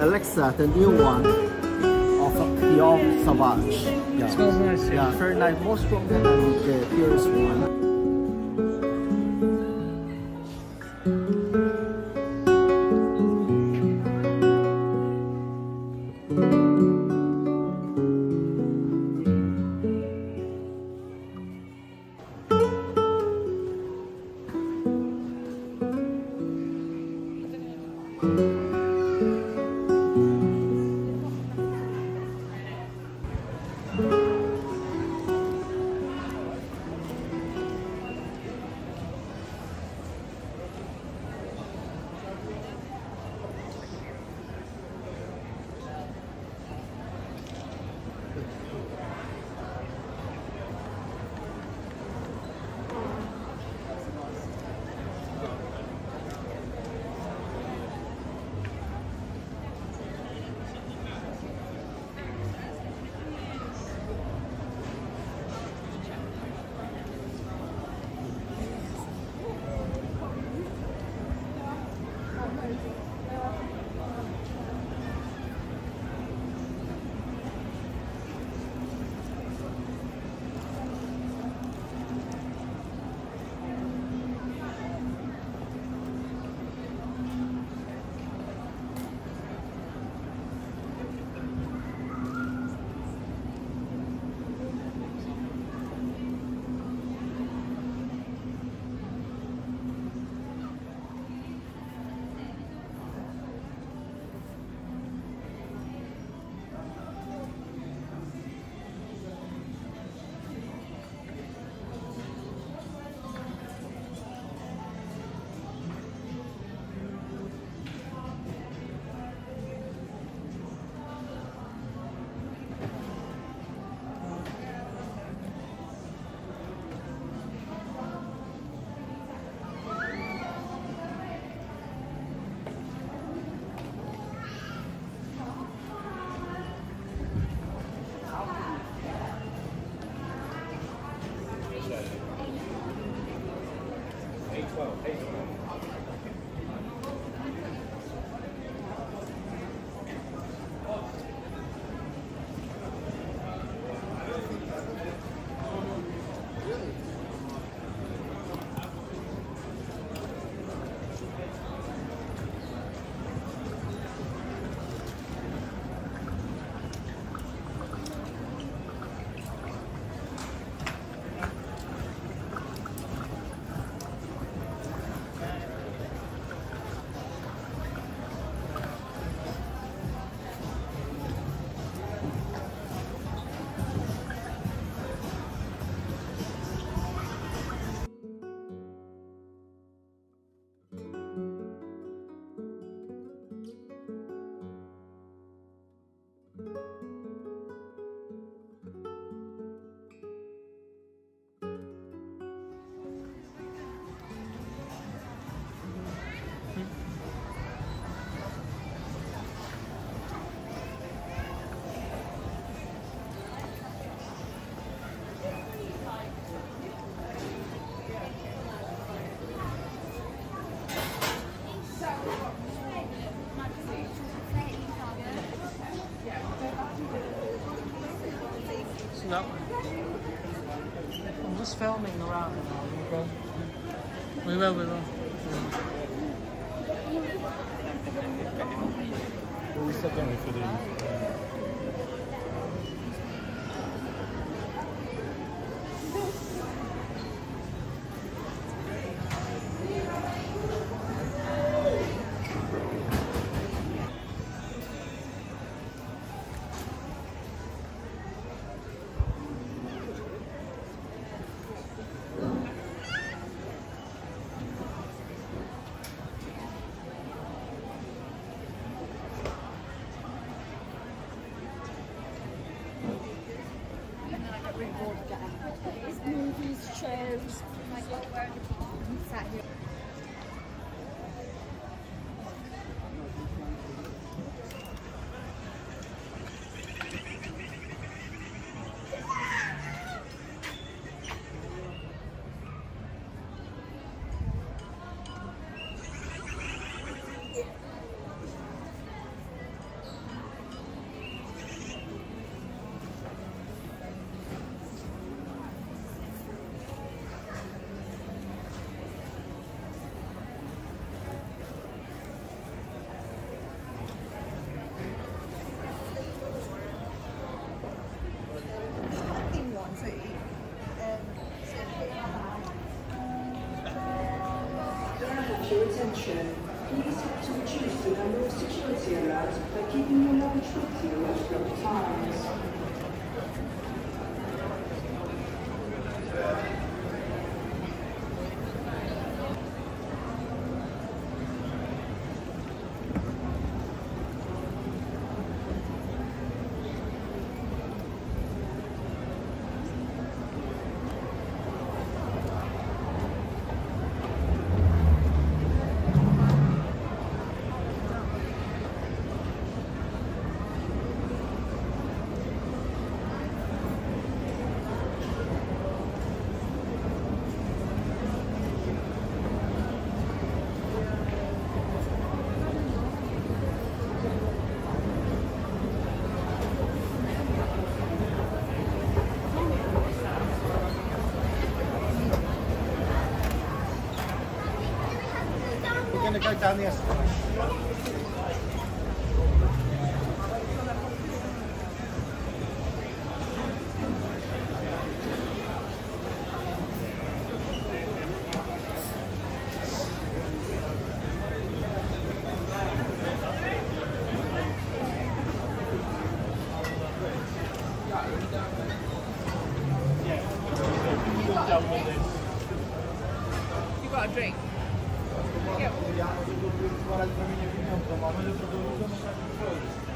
Elixir, the new one of Dior Sauvage. Yeah. Smells nice. Yeah, very nice. More stronger than the previous one. No. I'm just filming around. Okay. We will, we will. for the shows. Attention, down the escalator. Ja może to biorę w parę, to mi nie pieniądze, mamy, że to do muszę przychodzić.